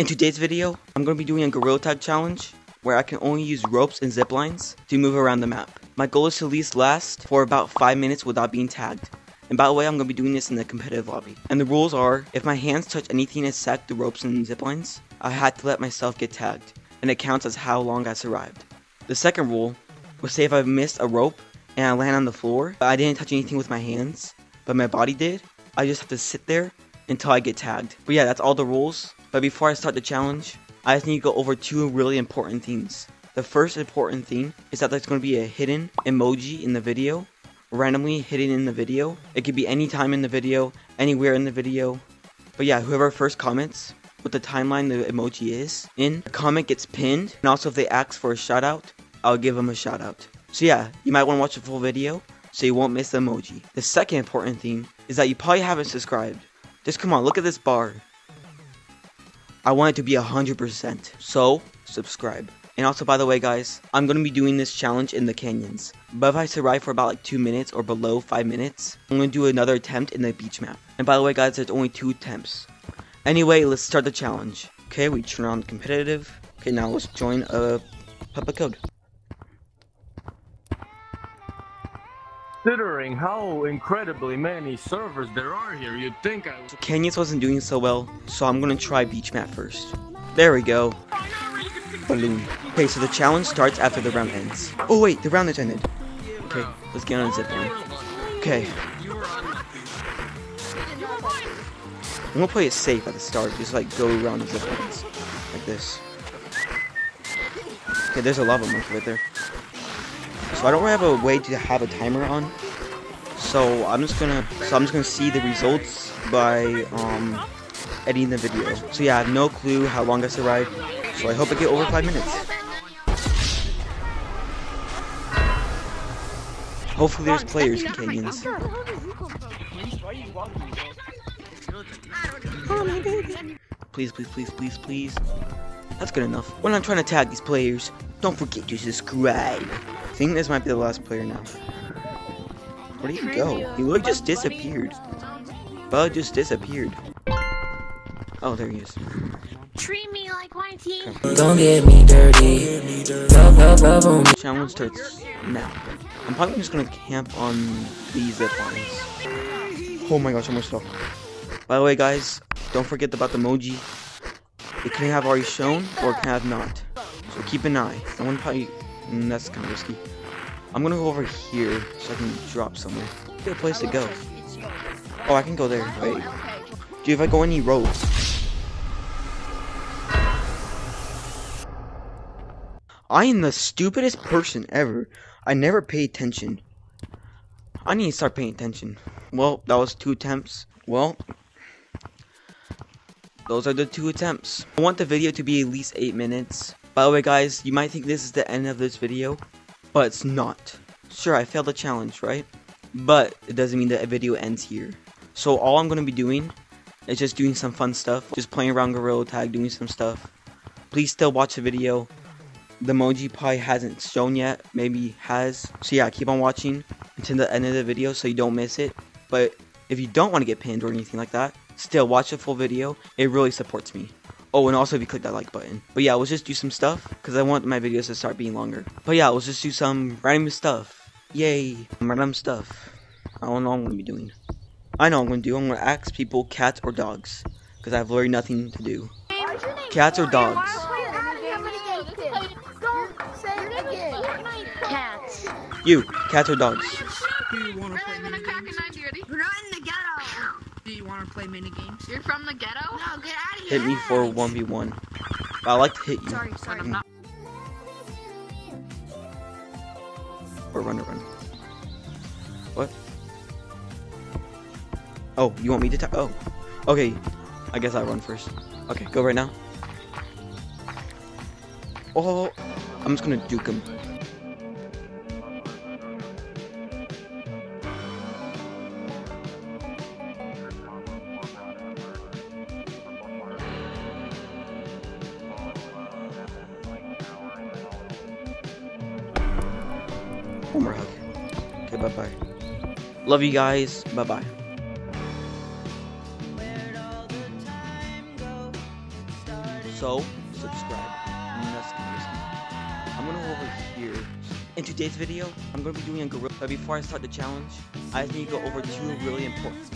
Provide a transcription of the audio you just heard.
In today's video, I'm going to be doing a Gorilla Tag challenge where I can only use ropes and zip lines to move around the map. My goal is to at least last for about 5 minutes without being tagged. And by the way, I'm going to be doing this in the competitive lobby. And the rules are, if my hands touch anything except the ropes and zip lines, I had to let myself get tagged, and it counts as how long I survived. The second rule was say if I missed a rope and I land on the floor, but I didn't touch anything with my hands, but my body did, I just have to sit there until I get tagged. But yeah, that's all the rules. But before I start the challenge, I just need to go over two really important things. The first important thing is that there's going to be a hidden emoji in the video, randomly hidden in the video. It could be any time in the video, anywhere in the video. But yeah, whoever first comments what the timeline the emoji is in, the comment gets pinned. And also if they ask for a shout out, I'll give them a shout out. So yeah, you might want to watch the full video so you won't miss the emoji. The second important thing is that you probably haven't subscribed. Just come on, look at this bar. I want it to be 100%. So, subscribe. And also, by the way, guys, I'm going to be doing this challenge in the canyons. But if I survive for about like 2 minutes or below 5 minutes, I'm going to do another attempt in the beach map. And by the way, guys, there's only 2 attempts. Anyway, let's start the challenge. Okay, we turn on competitive. Okay, now let's join a public code. Considering how incredibly many servers there are here, you'd think I would. Canyons wasn't doing so well, so I'm gonna try beach map first. There we go. Balloon. Okay, so the challenge starts after the round ends. Oh wait, the round has ended. Okay, let's get on a zipline. Okay. I'm gonna play it safe at the start, just like go around the ziplines. Like this. Okay, there's a lava monkey right there. So I don't have a way to have a timer on. So I'm just gonna so I'm just gonna see the results by um editing the video. So yeah, I have no clue how long I survived. So I hope I get over five minutes. Hopefully there's players in canyons. Please, please, please, please, please. That's good enough. When I'm trying to tag these players, don't forget to subscribe. I think this might be the last player now. Where did he go? He literally just disappeared. Bud just disappeared. Oh, there he is. Treat me like my team. Don't get me dirty. Love, love, love on me. Challenge starts now. I'm probably just gonna camp on these zip lines. Oh my gosh, almost fell. By the way, guys, don't forget about the emoji. It can have already shown or can have not. So keep an eye. Want probably. Mm, that's kind of risky. I'm gonna go over here so I can drop somewhere. Get a place to go. Oh, I can go there. Wait. Dude, if I go any roads. I am the stupidest person ever. I never pay attention. I need to start paying attention. Well, that was two attempts. Well, those are the two attempts. I want the video to be at least 8 minutes. By the way guys, you might think this is the end of this video, but it's not. Sure, I failed the challenge, right? But it doesn't mean that a video ends here. So all I'm going to be doing is just doing some fun stuff. Just playing around Gorilla Tag, doing some stuff. Please still watch the video. The emoji probably hasn't shown yet. Maybe has. So yeah, keep on watching until the end of the video so you don't miss it. But if you don't want to get pinned or anything like that, still watch the full video. It really supports me. Oh, and also if you click that like button. But yeah, let's just do some stuff because I want my videos to start being longer. But yeah, let's just do some random stuff. Yay, random stuff. I don't know what I'm gonna be doing. I know what I'm gonna do. I'm gonna ask people cats or dogs because I have literally nothing to do. Cats or dogs? Cats. You, cats or dogs? Do you want to play I'm mini games? a 90 ready? We're not in the ghetto. Do you want to play mini games? You're from the ghetto? No, get out of here. Hit me for 1v1. I like to hit you. Sorry, sorry. Mm. Or run or run. What? Oh, you want me to ta- Oh. Okay. I guess I run first. Okay, go right now. Oh, I'm just gonna duke him. One more hug. Okay, bye bye. Love you guys. Bye bye. So, subscribe. I'm gonna go over here. In today's video, I'm gonna be doing a gorilla. But before I start the challenge, I need to go over two really important